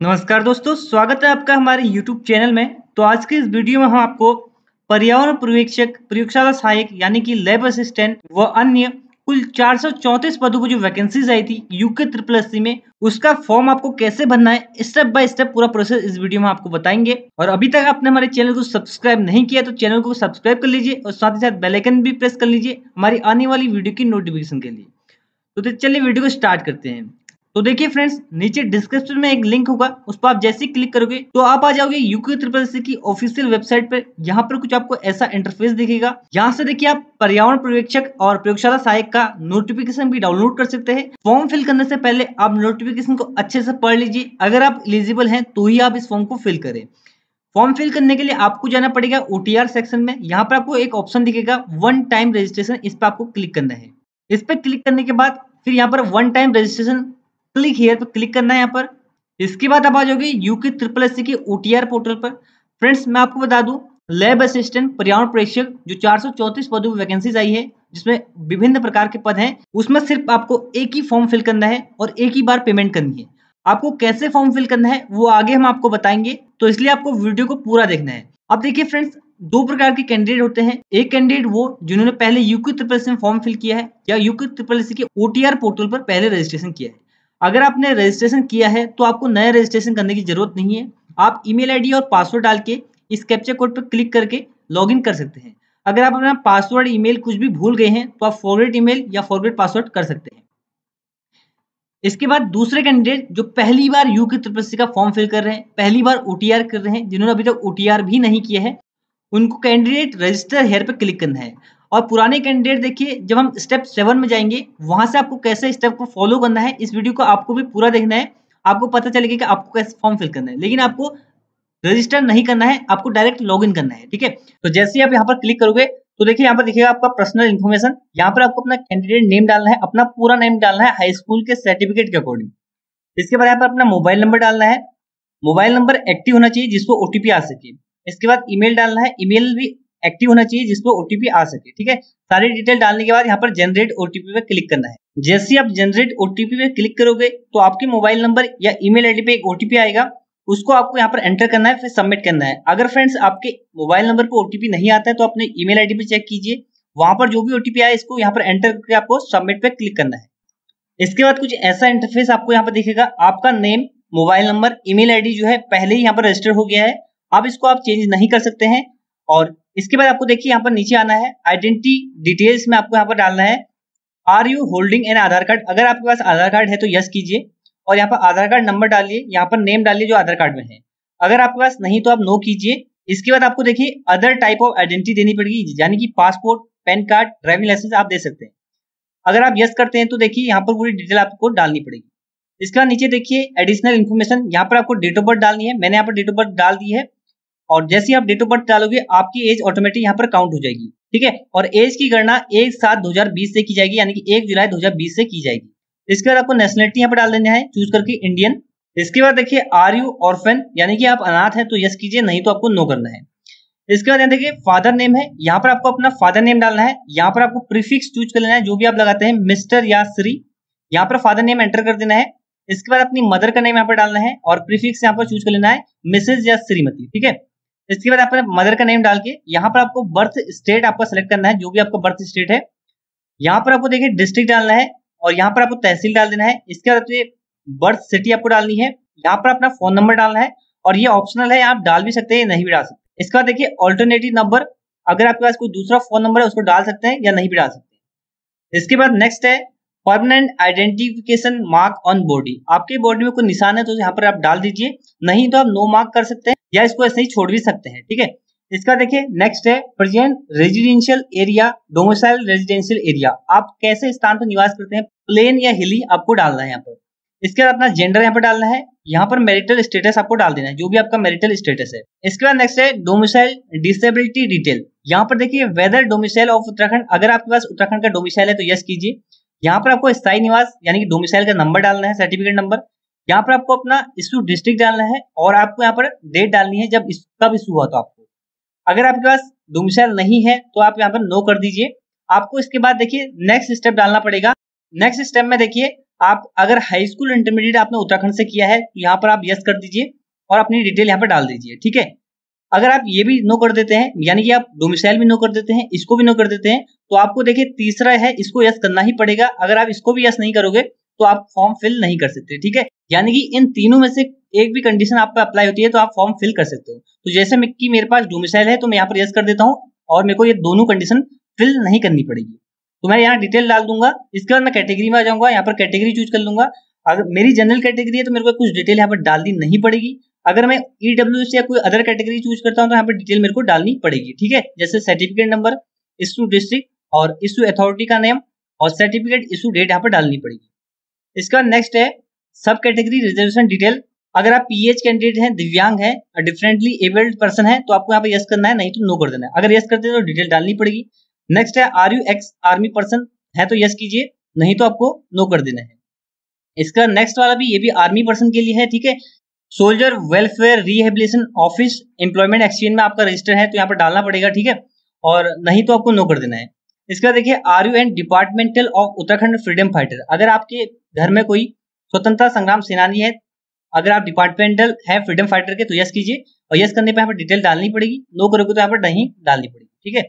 नमस्कार दोस्तों, स्वागत है आपका हमारे YouTube चैनल में। तो आज के इस वीडियो में हम आपको पर्यावरण पर्यवेक्षक प्रयोगशाला सहायक, यानी कि लैब असिस्टेंट व अन्य कुल चार पदों पर जो वैकेंसीज आई थी यूके ट्रिपल एस में, उसका फॉर्म आपको कैसे भरना है स्टेप बाय स्टेप पूरा प्रोसेस इस वीडियो में आपको बताएँगे। और अभी तक आपने हमारे चैनल को सब्सक्राइब नहीं किया तो चैनल को सब्सक्राइब कर लीजिए और साथ ही साथ बेलाइकन भी प्रेस कर लीजिए हमारी आने वाली वीडियो की नोटिफिकेशन के लिए। तो चलिए वीडियो को स्टार्ट करते हैं। तो देखिए फ्रेंड्स नीचे डिस्क्रिप्शन में एक लिंक होगा, उस पर आप जैसे ही क्लिक करोगे तो आप आ जाओगे यूके ट्रिपल सी की ऑफिशियल वेबसाइट पर यहाँ पर कुछ आपको ऐसा इंटरफेस दिखेगा। यहाँ से देखिए आप पर्यावरण पर्यवेक्षक और प्रयोगशाला सहायक का नोटिफिकेशन भी डाउनलोड कर सकते हैं। फॉर्म फिल करने से पहले आप नोटिफिकेशन को अच्छे से पढ़ लीजिए। अगर आप एलिजिबल हैं तो ही आप इस फॉर्म को फिल करें। फॉर्म फिल करने के लिए आपको जाना पड़ेगा ओटीआर सेक्शन में। यहाँ पर आपको एक ऑप्शन दिखेगा वन टाइम रजिस्ट्रेशन इस पर आपको क्लिक करना है। इस पर क्लिक करने के बाद फिर यहाँ पर one time registration click here पर क्लिक करना है यहाँ पर। इसके बाद आप आ जाओगे यूके ट्रिपल एस के ओटीआर पोर्टल पर। फ्रेंड्स मैं आपको बता दूँ लैब असिस्टेंट पर्यावरण प्रेक्षक, जो चार पदों में वैकेंसीज आई है, जिसमें विभिन्न प्रकार के पद हैं, उसमें सिर्फ़ आपको एक ही फॉर्म फिल करना है और एक ही बार पेमेंट करनी है। आपको कैसे फॉर्म फिल करना है, वो आगे हम आपको बताएँगे तो इसलिए आपको वीडियो को पूरा देखना है। अब देखिए फ्रेंड्स दो प्रकार के कैंडिडेट होते हैं। एक कैंडिडेट वो, जिन्होंने पहले यूके ट्रिपल में फॉर्म फिल किया है, या यूके ट्रिपल के ओटीआर पोर्टल पर पहले रजिस्ट्रेशन किया है। अगर आपने रजिस्ट्रेशन किया है तो आपको नया रजिस्ट्रेशन करने की ज़रूरत नहीं है। आप ईमेल आईडी और पासवर्ड डाल के इस कैप्चा कोड पर क्लिक करके लॉगिन कर सकते हैं। अगर आप अपना पासवर्ड ईमेल कुछ भी भूल गए हैं तो आप फॉरवर्ड ईमेल या फॉरवर्ड पासवर्ड कर सकते हैं। इसके बाद दूसरे कैंडिडेट जो पहली बार यू की त्रिपसी का फॉर्म फिल कर रहे हैं, पहली बार ओटीआर कर रहे हैं, जिन्होंने अभी तक ओटीआर भी नहीं किया है, उनको कैंडिडेट रजिस्टर हेयर पर क्लिक करना है। और पुराने कैंडिडेट देखिए, जब हम स्टेप सेवन में जाएँगे, वहाँ से आपको कैसे स्टेप को फॉलो करना है, इस वीडियो को आपको भी पूरा देखना है। आपको पता चलेगा कि आपको कैसे फॉर्म फिल करना है। लेकिन आपको रजिस्टर नहीं करना है, आपको डायरेक्ट लॉग इन करना है, ठीक है? तो जैसे ही आप यहाँ पर क्लिक करोगे तो देखिए यहाँ पर देखिएगा आपका पर्सनल इन्फॉर्मेशन यहाँ पर आपको अपना कैंडिडेट नेम डालना है, अपना पूरा नेम डालना है हाई स्कूल के सर्टिफिकेट के अकॉर्डिंग इसके बाद यहाँ पर अपना मोबाइल नंबर डालना है। मोबाइल नंबर एक्टिव होना चाहिए, जिसको ओटीपी आ सके। इसके बाद ईमेल डालना है ईमेल भी एक्टिव होना चाहिए, जिसपे ओटीपी आ सके, ठीक है? सारी डिटेल डालने के बाद यहाँ पर जनरेट ओटीपी पे क्लिक करना है। जैसे आप जनरेट ओटीपी पे क्लिक करोगे तो आपके मोबाइल नंबर या ईमेल आईडी पे एक ओटीपी आएगा। उसको आपको यहाँ पर एंटर करना है, फिर सबमिट करना है। अगर फ्रेंड्स आपके मोबाइल नंबर पर ओटीपी नहीं आता है तो अपने ईमेल आईडी पे चेक कीजिए। वहाँ पर जो भी ओटीपी आए इसको यहाँ पर एंटर करके आपको सबमिट पे क्लिक करना है। इसके बाद कुछ ऐसा इंटरफेस आपको यहाँ पर दिखेगा। आपका name mobile number email ID जो है, पहले ही यहाँ पर रजिस्टर हो गया है। अब इसको आप चेंज नहीं कर सकते हैं और इसके बाद आपको देखिए यहाँ पर नीचे आना है। आइडेंटिटी डिटेल्स में आपको यहाँ पर डालना है। Are you holding an Aadhaar card अगर आपके पास आधार कार्ड है तो यस कीजिए। और यहाँ पर आधार कार्ड नंबर डालिए। यहाँ पर नेम डालिए जो आधार कार्ड में है। अगर आपके पास नहीं तो आप नो कीजिए। इसके बाद आपको देखिए अदर टाइप ऑफ़ आइडेंटिटी देनी पड़ेगी। यानी कि passport PAN card driving licence आप दे सकते हैं। अगर आप यस करते हैं तो देखिए यहाँ पर पूरी डिटेल आपको डालनी पड़ेगी। इसके बाद नीचे देखिए एडिशनल इन्फॉर्मेशन यहाँ पर आपको डेट ऑफ़ बर्थ डालनी है। मैंने यहाँ पर डेट ऑफ़ बर्थ डाल दी है। और जैसे आप डेट ऑफ़ बर्थ डालोगे, आपकी एज ऑटोमेटिक यहाँ पर काउंट हो जाएगी, ठीक है? और एज की गणना एक सात दो हज़ार बीस से की जाएगी, यानी कि एक जुलाई दो हज़ार बीस से की जाएगी। इसके बाद आपको नेशनलिटी यहाँ पर डाल देना है चूज़ करके इंडियन इसके बाद देखिए आर यू ऑर्फेन यानी कि आप अनाथ हैं तो यस कीजिए, नहीं तो आपको नो करना है। इसके बाद देखिए फादर नेम है, यहाँ पर आपको अपना फादर नेम डालना है, यहाँ पर आपको प्रीफिक्स चूज़ कर लेना है, जो भी आप लगाते हैं मिस्टर या श्री, यहाँ पर फादर नेम एंटर कर देना है। इसके बाद अपनी मदर का नेम यहाँ पर डालना है, और प्रीफिक्स यहाँ पर चूज़ कर लेना है मिसेज या श्रीमती, ठीक है? इसके बाद आप मदर का नेम डाल के यहाँ पर आपको बर्थ स्टेट आपका सेलेक्ट करना है, जो भी आपका बर्थ स्टेट है। यहाँ पर आपको देखिए डिस्ट्रिक्ट डालना है और यहाँ पर आपको तहसील डाल देना है। इसके बाद बर्थ सिटी आपको डालनी है। यहाँ पर अपना फ़ोन नंबर डालना है और ये ऑप्शनल है, आप डाल भी सकते हैं नहीं भी डाल सकते इसके बाद देखिए ऑल्टरनेटिव नंबर अगर आपके पास कोई दूसरा फ़ोन नंबर है, उसको डाल सकते हैं या नहीं भी डाल सकते इसके बाद नेक्स्ट है permanent identification mark on body आपके बॉडी में कोई निशान है तो यहाँ पर आप डाल दीजिए। नहीं तो आप नो मार्क कर सकते हैं या इसको ऐसे ही छोड़ भी सकते हैं, ठीक है? इसका देखिए नेक्स्ट है present residential area domicile residential area आप कैसे स्थान पर निवास करते हैं? प्लेन या हिली आपको डालना है यहाँ पर। इसके बाद अपना जेंडर यहाँ पर डालना है। यहाँ पर मेरिटल स्टेटस आपको डाल देना है, जो भी आपका मेरिटल स्टेटस है। इसके बाद नेक्स्ट है डोमिसाइल डिसेबिलिटी डिटेल यहाँ पर देखिए वेदर डोमिसाइल ऑफ़ उत्तराखंड, अगर आपके पास उत्तराखंड का डोमिसाइल है तो यस कीजिए। यहाँ पर आपको स्थायी निवास, यानी कि डोमिसाइल का नंबर डालना है सर्टिफिकेट नंबर यहाँ पर आपको अपना इशू डिस्ट्रिक्ट डालना है और आपको यहाँ पर डेट डालनी है जब कब इशू हुआ तो आपको। अगर आपके पास डोमिसाइल नहीं है तो आप यहाँ पर नो कर दीजिए। आपको इसके बाद देखिए नेक्स्ट स्टेप डालना पड़ेगा। नेक्स्ट स्टेप में देखिए, आप अगर हाई स्कूल इंटरमीडिएट आपने उत्तराखंड से किया है तो यहाँ पर आप यस कर दीजिए और अपनी डिटेल यहाँ पर डाल दीजिए, ठीक है? अगर आप ये भी नो कर देते हैं, यानी कि आप डोमिसाइल भी नो कर देते हैं, इसको भी नो कर देते हैं तो आपको देखिए, तीसरा है, इसको यस करना ही पड़ेगा। अगर आप इसको भी यस नहीं करोगे तो आप फॉर्म फिल नहीं कर सकते, ठीक है? यानी कि इन तीनों में से एक भी कंडीशन आप पे अप्लाई होती है तो आप फॉर्म फिल कर सकते हो। तो जैसे कि मेरे पास डोमिसाइल है तो मैं यहाँ पर यस कर देता हूँ, और मेरे को ये दोनों कंडीशन फिल नहीं करनी पड़ेगी। तो मैं यहाँ डिटेल डाल दूँगा, इसके बाद मैं कैटेगरी में आ जाऊँगा, यहाँ पर कैटेगरी चूज़ कर लूँगा। अगर मेरी जनरल कैटेगरी है तो मेरे को कुछ डिटेल यहाँ पर डालनी नहीं पड़ेगी। अगर मैं ईडब्ल्यू या कोई अदर कैटेगरी चूज़ करता हूँ तो यहाँ पर डिटेल मेरे को डालनी पड़ेगी, ठीक है? जैसे सर्टिफिकेट नंबर इशू डिस्ट्रिक्ट और इशू अथॉरिटी का नेम और सर्टिफिकेट इशू डेट यहाँ पर डालनी पड़ेगी। इसका नेक्स्ट है सब कैटेगरी रिजर्वेशन डिटेल। अगर आप पीएच कैंडिडेट हैं, दिव्यांग है डिफरेंटली एबल्ड पर्सन है तो आपको यहाँ पे यस करना है, नहीं तो नो कर देना है। अगर यस करते हैं तो डिटेल डालनी पड़ेगी। नेक्स्ट है are you ex army person है तो यस कीजिए, नहीं तो आपको नो कर देना है। इसका नेक्स्ट वाला भी ये भी आर्मी पर्सन के लिए है, ठीक है? Soldier welfare rehabilitation office employment exchange में आपका रजिस्टर है तो यहाँ पर डालना पड़ेगा, ठीक है? और नहीं तो आपको नो कर देना है। इसका देखिए are you and departmental of Uttarakhand freedom fighter अगर आपके घर में कोई स्वतंत्रता संग्राम सेनानी है। अगर आप डिपार्टमेंटल है फ्रीडम फाइटर के तो यस कीजिए। और यस करने पे यहाँ पर डिटेल डालनी पड़ेगी। नो करोगे तो यहाँ पर नहीं डालनी पड़ेगी। ठीक है?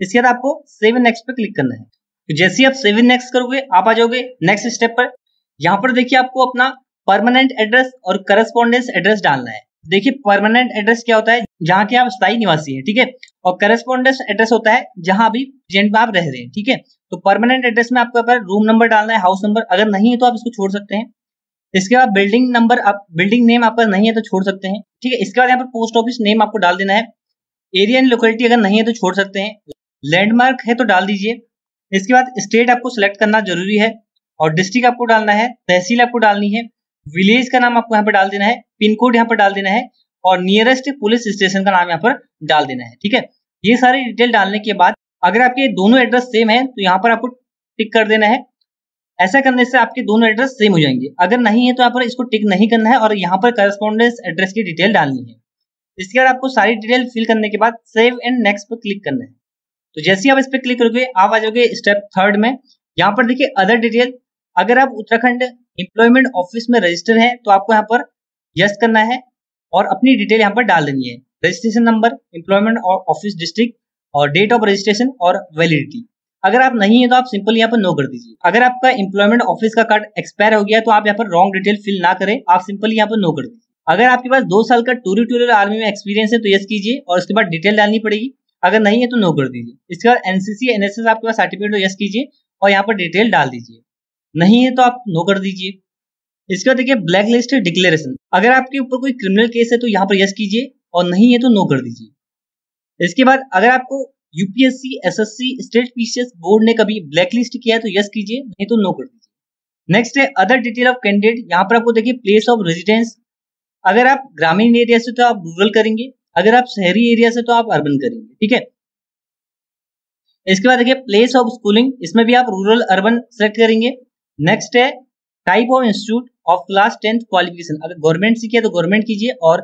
इसके बाद आपको सेवन नेक्स्ट पे क्लिक करना है। तो जैसे ही आप सेवन नेक्स्ट करोगे, आप आ जाओगे नेक्स्ट स्टेप पर। यहाँ पर देखिए आपको अपना परमानेंट एड्रेस और करस्पॉन्डेंस एड्रेस डालना है। देखिए परमानेंट एड्रेस क्या होता है? जहाँ के आप स्थायी निवासी है, ठीक है? और करस्पॉन्डेंस एड्रेस होता है जहाँ अभी जेंट में आप रह रहे हैं, ठीक है? तो परमानेंट एड्रेस में आपको रूम नंबर डालना है हाउस नंबर अगर नहीं है तो आप इसको छोड़ सकते हैं। इसके बाद बिल्डिंग नंबर आप बिल्डिंग नेम आपका नहीं है तो छोड़ सकते हैं। ठीक है, इसके बाद यहाँ पर पोस्ट ऑफ़िस नेम आपको डाल देना है। एरिया एंड लोकेलिटी अगर नहीं है तो छोड़ सकते हैं। लैंडमार्क है तो डाल दीजिए। इसके बाद स्टेट आपको सिलेक्ट करना ज़रूरी है और डिस्ट्रिक्ट आपको डालना है, तहसील आपको डालनी है। विलेज का नाम आपको यहाँ पर डाल देना है पिन कोड यहाँ पर डाल देना है और नियरेस्ट पुलिस स्टेशन का नाम यहाँ पर डाल देना है। ठीक है, ये सारी डिटेल डालने के बाद अगर आपके दोनों एड्रेस सेम है तो यहाँ पर आपको टिक कर देना है। ऐसा करने से आपके दोनों एड्रेस सेम हो जाएँगे। अगर नहीं है तो यहाँ पर इसको टिक नहीं करना है और यहाँ पर करस्पॉन्डेंस एड्रेस की डिटेल डालनी है। इसके बाद आपको सारी डिटेल फिल करने के बाद सेव एंड नेक्स्ट पर क्लिक करना है। तो जैसे ही आप इस पर क्लिक करोगे, आप आ जाओगे स्टेप थर्ड में। यहाँ पर देखिए अदर डिटेल अगर आप उत्तराखंड एम्प्लॉयमेंट ऑफ़िस में रजिस्टर हैं तो आपको यहाँ पर यस करना है और अपनी डिटेल यहाँ पर डाल देनी है। Registration number employment office district और डेट ऑफ़ रजिस्ट्रेशन और वैलिडिटी अगर आप नहीं है तो आप सिंपल यहाँ पर नो कर दीजिए। अगर आपका एम्प्लॉयमेंट ऑफ़िस का कार्ड एक्सपायर हो गया तो आप यहाँ पर रॉन्ग डिटेल फिल ना करें, आप सिंपल यहाँ पर नो कर दीजिए। अगर आपके पास दो साल का टूरी टूर आर्मी में एक्सपीरियंस है तो यस कीजिए और उसके बाद डिटेल डालनी पड़ेगी। अगर नहीं है तो नो कर दीजिए। इसके बाद एनसीसी एनएसएस आपके पास सर्टिफिकेट हो यस कीजिए और यहाँ पर डिटेल डाल दीजिए। नहीं है तो आप नो कर दीजिए। इसके बाद देखिए ब्लैक लिस्ट डिक्लेरेशन अगर आपके ऊपर कोई क्रिमिनल केस है तो यहाँ पर यस कीजिए और नहीं है तो नो कर दीजिए। इसके बाद अगर आपको UPSC SSC state PCS board ने कभी ब्लैक लिस्ट किया है तो यस कीजिए, नहीं तो नो कर दीजिए। नेक्स्ट है अदर डिटेल ऑफ़ कैंडिडेट यहाँ पर आपको देखिए प्लेस ऑफ़ रेजिडेंस अगर आप ग्रामीण एरिया से तो आप रूरल करेंगे, अगर आप शहरी एरिया से तो आप अर्बन करेंगे, ठीक है? इसके बाद देखिए प्लेस ऑफ़ स्कूलिंग इसमें भी आप रूरल अर्बन सेलेक्ट करेंगे। नेक्स्ट है type of institute of class tenth qualification अगर गवर्नमेंट से किया तो गवर्नमेंट कीजिए और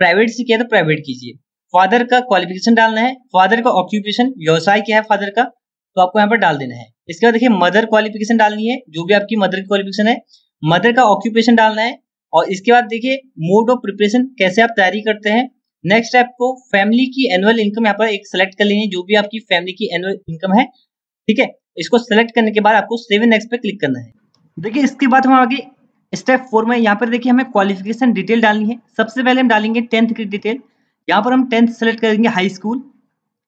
प्राइवेट से किया तो प्राइवेट कीजिए। फादर का क्वालिफिकेशन डालना है। फादर का ऑक्यूपेशन व्यवसाय क्या है फादर का? तो आपको यहाँ पर डाल देना है। इसके बाद देखिए मदर क्वालिफिकेशन डालनी है, जो भी आपकी मदर की क्वालिफिकेशन है। मदर का ऑक्यूपेशन डालना है और इसके बाद देखिए मोड ऑफ़ प्रिपरेशन कैसे आप तैयारी करते हैं। नेक्स्ट आपको फैमिली की एनुअल इनकम यहाँ पर एक सेलेक्ट कर लेनी है जो भी आपकी फैमिली की एनुअल इनकम है। ठीक है? इसको सेलेक्ट करने के बाद आपको सेवन नेक्स्ट पे क्लिक करना है। देखिए, इसके बाद हम आगे स्टेप फोर में, यहाँ पर देखिए हमें क्वालिफिकेशन डिटेल डालनी है। सबसे पहले हम डालेंगे टेंथ की डिटेल यहाँ पर हम टेंथ सेलेक्ट करेंगे हाई स्कूल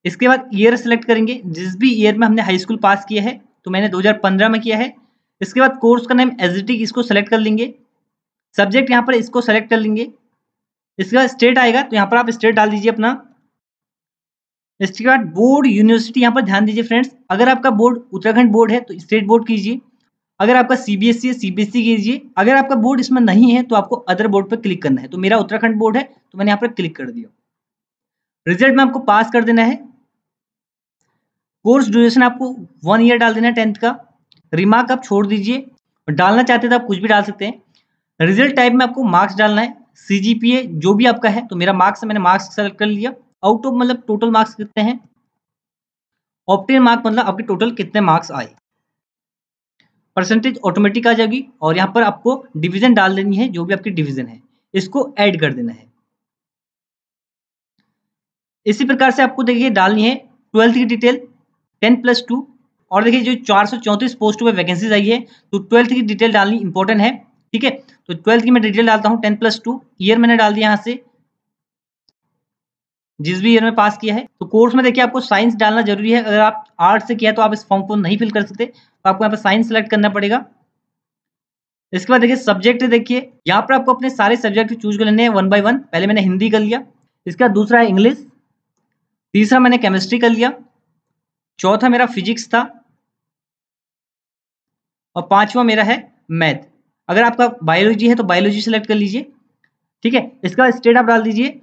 इसके बाद ईयर सेलेक्ट करेंगे। जिस भी ईयर में हमने हाई स्कूल पास किया है तो मैंने 2015 में किया है। इसके बाद कोर्स का नाम एजिटिक इसको सेलेक्ट कर लेंगे। सब्जेक्ट यहाँ पर इसको सेलेक्ट कर लेंगे। इसके बाद स्टेट आएगा तो यहाँ पर आप स्टेट डाल दीजिए अपना। इसके बाद बोर्ड यूनिवर्सिटी यहाँ पर ध्यान दीजिए फ्रेंड्स अगर आपका बोर्ड उत्तराखंड बोर्ड है तो स्टेट बोर्ड कीजिए। अगर आपका सीबीएसई है सीबीएसई कीजिए। अगर आपका बोर्ड इसमें नहीं है तो आपको अदर बोर्ड पर क्लिक करना है। तो मेरा उत्तराखंड बोर्ड है तो मैंने यहाँ पर क्लिक कर दिया। रिज़ल्ट में आपको पास कर देना है। कोर्स ड्यूरेशन आपको वन ईयर डाल देना है टेंथ का। रिमार्क आप छोड़ दीजिए। डालना चाहते तो आप कुछ भी डाल सकते हैं। रिज़ल्ट टाइप में आपको मार्क्स डालना है। सीजीपीए जो भी आपका है तो मेरा मार्क्स मैंने मार्क्स सेलेक्ट कर लिया। आउट ऑफ़ मतलब टोटल मार्क्स कितने हैं? ऑप्टेन मार्क मतलब आपके टोटल कितने मार्क्स आए? परसेंटेज ऑटोमेटिक आ जाएगी। और यहाँ पर आपको डिवीज़न डाल देनी है, जो भी आपकी डिवीज़न है। इसको ऐड कर देना है। इसी प्रकार से आपको देखिए डालनी है ट्वेल्थ की डिटेल, टेन प्लस टू, और देखिए जो चार सौ चौंतीस पोस्ट पे वैकेंसीज आई है तो ट्वेल्थ की डिटेल डालनी इंपॉर्टेंट है, ठीक है? तो ट्वेल्थ की मैं डिटेल डालता हूँ, टेन प्लस टू, ईयर मैंने डाल दिया यहाँ से। जिस भी ईयर में पास किया है तो कोर्स में देखिए आपको साइंस डालना ज़रूरी है। अगर आप आर्ट से किया तो आप इस फॉर्म को नहीं फिल कर सकते तो आपको यहाँ पर साइंस सेलेक्ट करना पड़ेगा। इसके बाद देखिए सब्जेक्ट देखिए, यहाँ पर आपको अपने सारे सब्जेक्ट चूज़ कर लेने हैं वन बाय वन, पहले मैंने हिंदी कर लिया, इसके दूसरा है इंग्लिश तीसरा मैंने केमिस्ट्री कर लिया। चौथा मेरा फिजिक्स था। और पांचवा मेरा है मैथ अगर आपका बायोलॉजी है तो बायोलॉजी सेलेक्ट कर लीजिए। ठीक है? इसका स्टेट आप डाल दीजिए।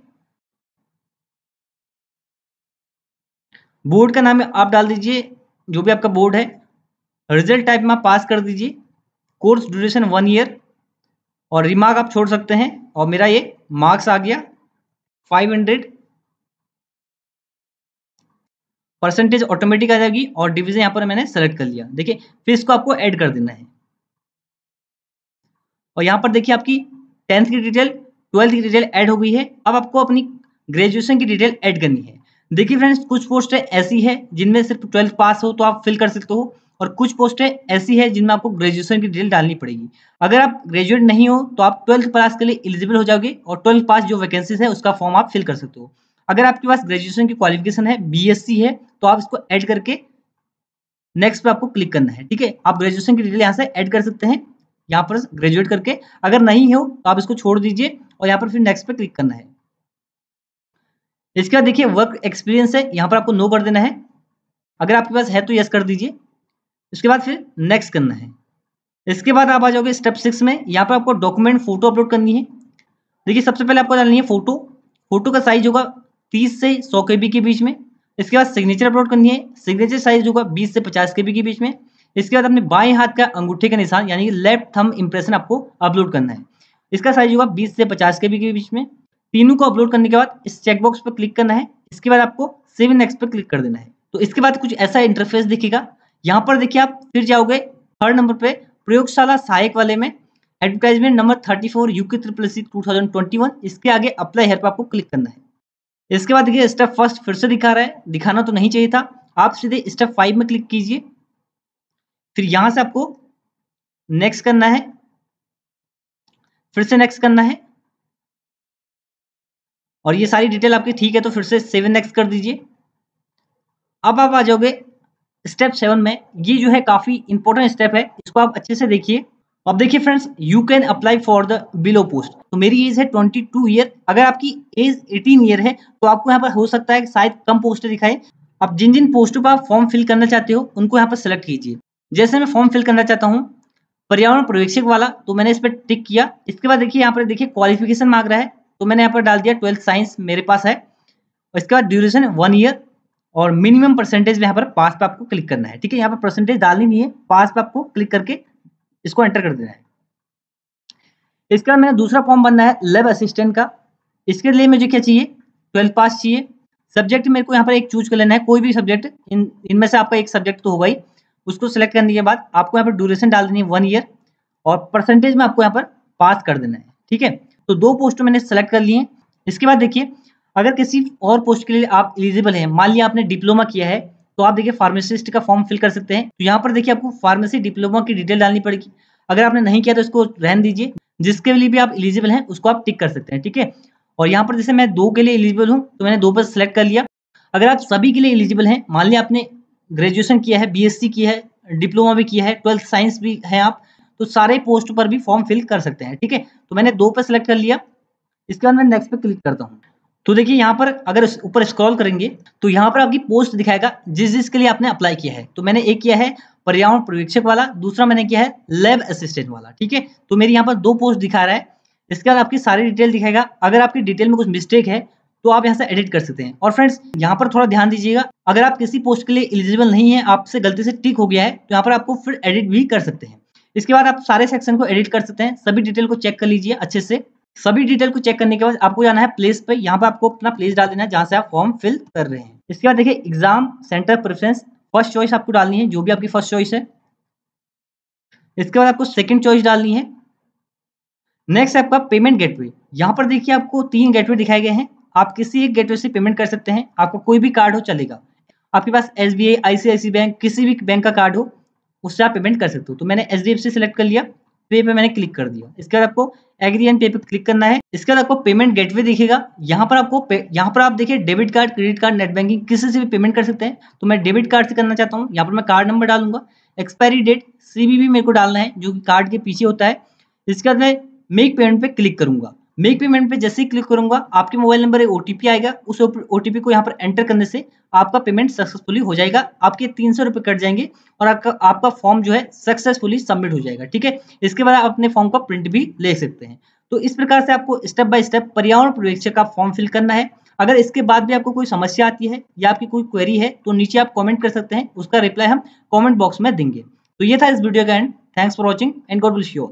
बोर्ड का नाम आप डाल दीजिए, जो भी आपका बोर्ड है। रिज़ल्ट टाइप में आप पास कर दीजिए। कोर्स ड्यूरेशन वन ईयर और रिमार्क आप छोड़ सकते हैं। और मेरा ये मार्क्स आ गया। फाइव हंड्रेड परसेंटेज ऑटोमेटिक आ जाएगी और डिवीज़न यहाँ पर मैंने सेलेक्ट कर लिया। देखिए, फिर इसको आपको ऐड कर देना है। और यहाँ पर देखिए आपकी टेंथ की डिटेल ट्वेल्थ की डिटेल ऐड हो गई है। अब आपको अपनी ग्रेजुएशन की डिटेल ऐड करनी है। देखिए फ्रेंड्स कुछ पोस्टें ऐसी है जिनमें सिर्फ़ ट्वेल्थ पास हो तो आप फिल कर सकते हो और कुछ पोस्टें ऐसी है जिनमें आपको ग्रेजुएशन की डिटेल डालनी पड़ेगी। अगर आप ग्रेजुएट नहीं हो तो आप ट्वेल्थ पास के लिए एलिजिबल हो जाओगे और ट्वेल्थ पास जो वैकेंसीज है उसका फॉर्म आप फिल कर सकते हो। अगर आपके पास ग्रेजुएशन की क्वालिफिकेशन है बीएससी है तो आप इसको ऐड करके नेक्स्ट पे आपको क्लिक करना है, ठीक है? आप ग्रेजुएशन की डिटेल यहाँ से ऐड कर सकते हैं, यहाँ पर ग्रेजुएट करके। अगर नहीं हो तो आप इसको छोड़ दीजिए और यहाँ पर फिर नेक्स्ट पे क्लिक करना है। इसके बाद देखिए वर्क एक्सपीरियंस है, यहाँ पर आपको नो कर देना है। अगर आपके पास है तो यस कर दीजिए। इसके बाद फिर नेक्स्ट करना है। इसके बाद आप आ जाओगे स्टेप सिक्स में, यहाँ पर आपको डॉक्यूमेंट फ़ोटो अपलोड करनी है। देखिए, सबसे पहले आपको डालनी है फ़ोटो फ़ोटो का साइज़ होगा तीस से सौ के बी के बीच में। इसके बाद सिग्नेचर अपलोड करनी है सिग्नेचर साइज़ होगा बीस से पचास के के बीच में। इसके बाद अपने बाएँ हाथ का अंगूठे का निशान, यानी कि लेफ़्ट थम इंप्रेशन आपको अपलोड करना है। इसका साइज़ होगा बीस से पचास के के बीच में। तीनों को अपलोड करने के बाद इस चेकबॉक्स पर क्लिक करना है। इसके बाद आपको सेव नेक्स्ट पर क्लिक कर देना है। तो इसके बाद कुछ ऐसा इंटरफेस दिखेगा। यहाँ पर देखिए आप फिर जाओगे थर्ड नंबर पे, प्रयोगशाला सहायक वाले में advertisement number thirty four UK triple C two इसके आगे अप्लाई हेयर पर आपको क्लिक करना है। इसके बाद देखिए स्टेप फ़र्स्ट फिर से दिखा रहा है। दिखाना तो नहीं चाहिए था। आप सीधे स्टेप फाइव में क्लिक कीजिए। फिर यहाँ से आपको नेक्स्ट करना है। फिर से नेक्स्ट करना है। और ये सारी डिटेल आपकी ठीक है तो फिर से सेवन नेक्स्ट कर दीजिए। अब आप आ जाओगे स्टेप सेवन में। ये जो है काफ़ी इंपॉर्टेंट स्टेप है। इसको आप अच्छे से देखिए। अब देखिए friends you can apply for the below post तो मेरी एज है 22 ईयर अगर आपकी एज 18 ईयर है तो आपको यहाँ पर हो सकता है शायद कम पोस्ट दिखाए। आप जिन जिन पोस्टों पर आप फॉर्म फिल करना चाहते हो, उनको यहाँ पर सेलेक्ट कीजिए। जैसे मैं फॉर्म फिल करना चाहता हूँ, पर्यावरण पर्यवेक्षक वाला तो मैंने इस पर टिक किया। इसके बाद देखिए यहाँ पर देखिए क्वालिफिकेशन मांग रहा है तो मैंने यहाँ पर डाल दिया ट्वेल्थ साइंस मेरे पास है। इसके बाद ड्यूरेशन वन ईयर और मिनिमम परसेंटेज यहाँ पर पास पे आपको क्लिक करना है। ठीक है, यहाँ पर परसेंटेज डालनी नहीं है पास पे आपको क्लिक करके इसको एंटर कर देना है। इसके बाद मैंने दूसरा फॉर्म बनना है लेब असिस्टेंट का। इसके लिए मुझे क्या चाहिए? ट्वेल्थ पास चाहिए। सब्जेक्ट मेरे को यहाँ पर एक चूज़ कर लेना है, कोई भी सब्जेक्ट इन, इनमें से आपका एक सब्जेक्ट तो होगा ही। उसको सिलेक्ट करने के बाद आपको यहाँ पर ड्यूरेशन डाल देनी है वन ईयर और परसेंटेज में आपको यहाँ पर पास कर देना है, ठीक है? तो दो पोस्ट मैंने सेलेक्ट कर लिए इसके बाद देखिए, अगर किसी और पोस्ट के लिए आप एलिजिबल हैं, मान लिया आपने डिप्लोमा किया है तो आप देखिए फार्मासिस्ट का फॉर्म फिल कर सकते हैं। तो यहाँ पर देखिए आपको फार्मेसी डिप्लोमा की डिटेल डालनी पड़ेगी। अगर आपने नहीं किया तो इसको रहन दीजिए। जिसके लिए भी आप एलिजिबल हैं, उसको आप टिक कर सकते हैं, ठीक है? और यहाँ पर जैसे मैं दो के लिए एलिजिबल हूँ तो मैंने दो पर सेलेक्ट कर लिया। अगर आप सभी के लिए एलिजिबल हैं, मान लिया आपने ग्रेजुएशन किया है बीएससी किया है डिप्लोमा भी किया है ट्वेल्थ साइंस भी है आप तो सारे पोस्ट पर भी फॉर्म फिल कर सकते हैं, ठीक है? तो मैंने दो पर सेलेक्ट कर लिया। इसके बाद मैं नेक्स्ट पे क्लिक करता हूँ। तो देखिए यहाँ पर अगर ऊपर स्क्रॉल करेंगे तो यहाँ पर आपकी पोस्ट दिखाएगा जिस जिसके लिए आपने अप्लाई किया है। तो मैंने एक किया है पर्यावरण पर्यवेक्षक वाला, दूसरा मैंने किया है लैब असिस्टेंट वाला, ठीक है? तो मेरी यहाँ पर दो पोस्ट दिखा रहा है। इसके बाद आपकी सारी डिटेल दिखाएगा। अगर आपकी डिटेल में कुछ मिस्टेक है तो आप यहाँ से एडिट कर सकते हैं। और फ्रेंड्स यहाँ पर थोड़ा ध्यान दीजिएगा, अगर आप किसी पोस्ट के लिए एलिजिबल नहीं है, आपसे गलती से टिक हो गया है तो यहाँ पर आपको फिर एडिट भी कर सकते हैं। इसके बाद आप सारे सेक्शन को एडिट कर सकते हैं। सभी डिटेल को चेक कर लीजिए अच्छे से। सभी डिटेल को चेक करने के बाद आपको जाना है प्लेस पे। यहाँ पे आपको अपना प्लेस डाल देना है जहाँ से आप फॉर्म फिल कर रहे हैं। इसके बाद देखिए exam centre preference first choice आपको डालनी है, जो भी आपकी फ़र्स्ट चॉइस है। इसके बाद आपको सेकंड चॉइस डालनी है। नेक्स्ट आपका पेमेंट गेटवे यहाँ पर देखिए आपको तीन गेटवे दिखाए गए हैं। आप किसी एक गेटवे से पेमेंट कर सकते हैं। आपका कोई भी कार्ड हो, चलेगा। आपके पास एस बी बैंक किसी भी बैंक का कार्ड हो, उससे आप पेमेंट कर सकते हो। तो मैंने एच डी सेलेक्ट कर लिया। पे पे मैंने क्लिक कर दिया। इसके बाद आपको एग्री एंड पे पे क्लिक करना है। इसके बाद आपको पेमेंट गेटवे दिखेगा। यहाँ पर आपको यहाँ पर आप देखिए debit card credit card net banking किसी से भी पेमेंट कर सकते हैं। तो मैं डेबिट कार्ड से करना चाहता हूँ। यहाँ पर मैं कार्ड नंबर डालूँगा। एक्सपायरी डेट सी मेरे को डालना है, जो कार्ड के पीछे होता है। इसके बाद मैं मेक पेमेंट पे क्लिक करूँगा। मेक पेमेंट पे जैसे ही क्लिक करूँगा, आपके मोबाइल नंबर एक ओटीपी आएगा, उस ओटीपी को यहाँ पर एंटर करने से आपका पेमेंट सक्सेसफुली हो जाएगा। आपके तीन सौ रुपए कट जाएँगे और आपका आपका फॉर्म जो है सक्सेसफुली सबमिट हो जाएगा, ठीक है? इसके बाद आप अपने फॉर्म का प्रिंट भी ले सकते हैं। तो इस प्रकार से आपको स्टेप बाय स्टेप पर्यावरण पर्यवेक्षक का फॉर्म फिल करना है। अगर इसके बाद भी आपको कोई समस्या आती है या आपकी कोई क्वेरी है तो नीचे आप कमेंट कर सकते हैं, उसका रिप्लाई हम कमेंट बॉक्स में देंगे। तो ये था इस वीडियो का end thanks for watching and God will sure